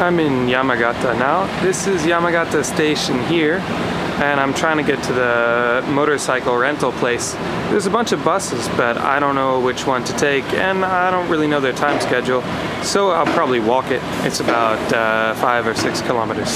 I'm in Yamagata now. This is Yamagata station here and I'm trying to get to the motorcycle rental place. There's a bunch of buses but I don't know which one to take and I don't really know their time schedule so I'll probably walk it. It's about uh, five or six kilometers.